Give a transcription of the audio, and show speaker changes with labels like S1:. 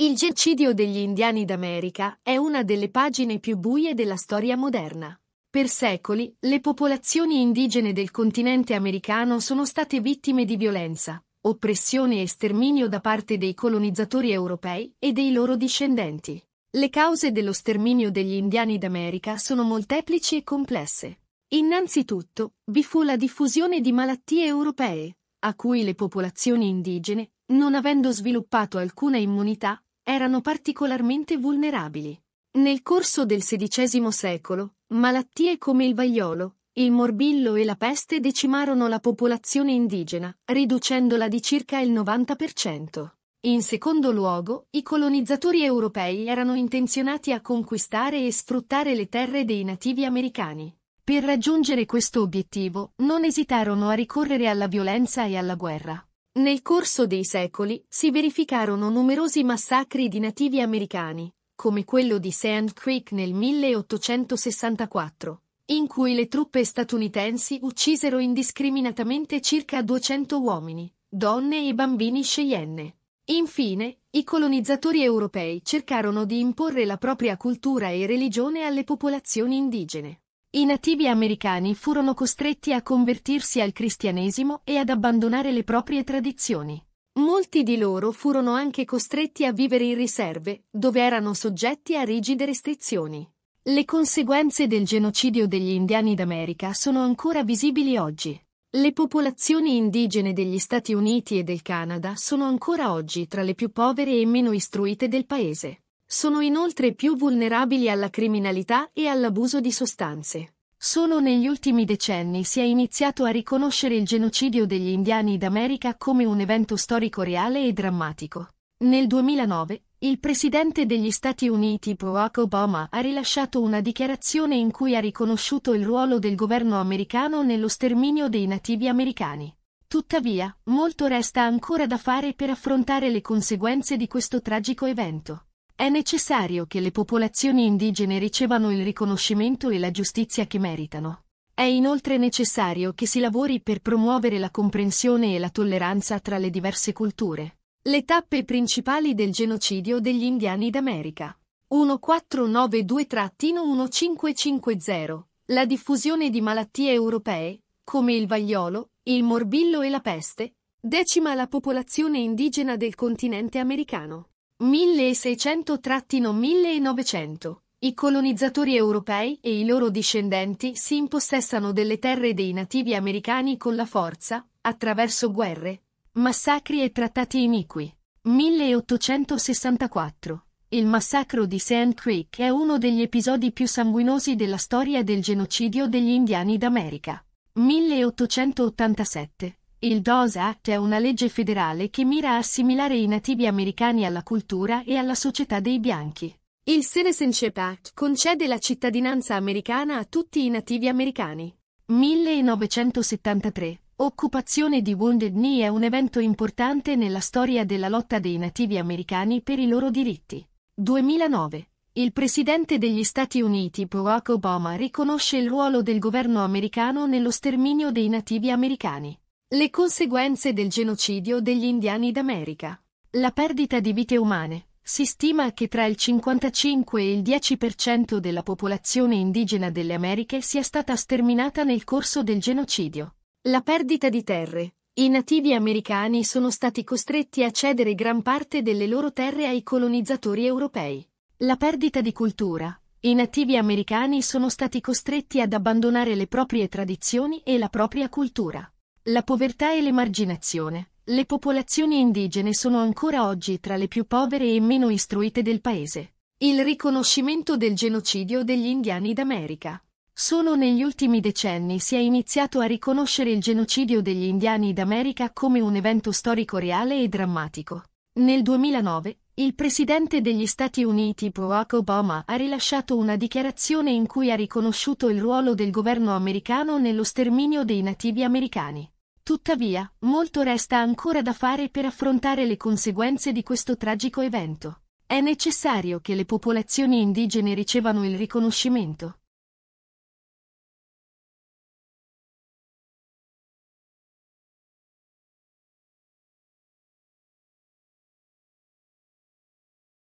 S1: Il genocidio degli indiani d'America è una delle pagine più buie della storia moderna. Per secoli, le popolazioni indigene del continente americano sono state vittime di violenza, oppressione e sterminio da parte dei colonizzatori europei e dei loro discendenti. Le cause dello sterminio degli indiani d'America sono molteplici e complesse. Innanzitutto, vi fu la diffusione di malattie europee, a cui le popolazioni indigene, non avendo sviluppato alcuna immunità, erano particolarmente vulnerabili. Nel corso del XVI secolo, malattie come il vaiolo, il morbillo e la peste decimarono la popolazione indigena, riducendola di circa il 90%. In secondo luogo, i colonizzatori europei erano intenzionati a conquistare e sfruttare le terre dei nativi americani. Per raggiungere questo obiettivo, non esitarono a ricorrere alla violenza e alla guerra. Nel corso dei secoli si verificarono numerosi massacri di nativi americani, come quello di Sand Creek nel 1864, in cui le truppe statunitensi uccisero indiscriminatamente circa 200 uomini, donne e bambini sceienne. Infine, i colonizzatori europei cercarono di imporre la propria cultura e religione alle popolazioni indigene. I nativi americani furono costretti a convertirsi al cristianesimo e ad abbandonare le proprie tradizioni. Molti di loro furono anche costretti a vivere in riserve, dove erano soggetti a rigide restrizioni. Le conseguenze del genocidio degli indiani d'America sono ancora visibili oggi. Le popolazioni indigene degli Stati Uniti e del Canada sono ancora oggi tra le più povere e meno istruite del paese. Sono inoltre più vulnerabili alla criminalità e all'abuso di sostanze. Solo negli ultimi decenni si è iniziato a riconoscere il genocidio degli indiani d'America come un evento storico reale e drammatico. Nel 2009, il presidente degli Stati Uniti Barack Obama ha rilasciato una dichiarazione in cui ha riconosciuto il ruolo del governo americano nello sterminio dei nativi americani. Tuttavia, molto resta ancora da fare per affrontare le conseguenze di questo tragico evento. È necessario che le popolazioni indigene ricevano il riconoscimento e la giustizia che meritano. È inoltre necessario che si lavori per promuovere la comprensione e la tolleranza tra le diverse culture. Le tappe principali del genocidio degli indiani d'America. 1492-1550. La diffusione di malattie europee, come il vagliolo, il morbillo e la peste, decima la popolazione indigena del continente americano. 1600-1900. I colonizzatori europei e i loro discendenti si impossessano delle terre dei nativi americani con la forza, attraverso guerre, massacri e trattati iniqui. 1864. Il massacro di Sand Creek è uno degli episodi più sanguinosi della storia del genocidio degli indiani d'America. 1887. Il DOS Act è una legge federale che mira a assimilare i nativi americani alla cultura e alla società dei bianchi. Il Citizenship Act concede la cittadinanza americana a tutti i nativi americani. 1973. Occupazione di Wounded Knee è un evento importante nella storia della lotta dei nativi americani per i loro diritti. 2009. Il presidente degli Stati Uniti Barack Obama riconosce il ruolo del governo americano nello sterminio dei nativi americani. Le conseguenze del genocidio degli indiani d'America. La perdita di vite umane. Si stima che tra il 55 e il 10% della popolazione indigena delle Americhe sia stata sterminata nel corso del genocidio. La perdita di terre. I nativi americani sono stati costretti a cedere gran parte delle loro terre ai colonizzatori europei. La perdita di cultura. I nativi americani sono stati costretti ad abbandonare le proprie tradizioni e la propria cultura. La povertà e l'emarginazione. Le popolazioni indigene sono ancora oggi tra le più povere e meno istruite del paese. Il riconoscimento del genocidio degli indiani d'America. Solo negli ultimi decenni si è iniziato a riconoscere il genocidio degli indiani d'America come un evento storico reale e drammatico. Nel 2009, il presidente degli Stati Uniti Barack Obama ha rilasciato una dichiarazione in cui ha riconosciuto il ruolo del governo americano nello sterminio dei nativi americani. Tuttavia, molto resta ancora da fare per affrontare le conseguenze di questo tragico evento. È necessario che le popolazioni indigene ricevano il riconoscimento,